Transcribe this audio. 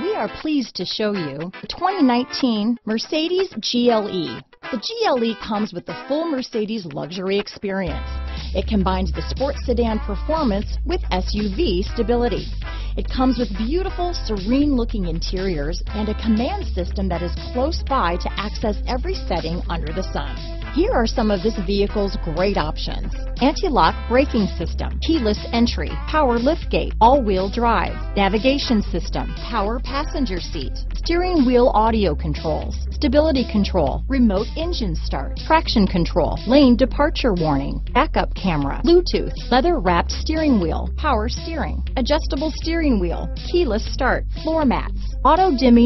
We are pleased to show you the 2019 Mercedes GLE. The GLE comes with the full Mercedes luxury experience. It combines the sports sedan performance with SUV stability. It comes with beautiful, serene-looking interiors and a command system that is close by to access every setting under the sun. Here are some of this vehicle's great options. Anti-lock braking system, keyless entry, power liftgate, all-wheel drive, navigation system, power passenger seat, steering wheel audio controls, stability control, remote engine start, traction control, lane departure warning, backup camera, Bluetooth, leather wrapped steering wheel, power steering, adjustable steering wheel, keyless start, floor mats, auto dimming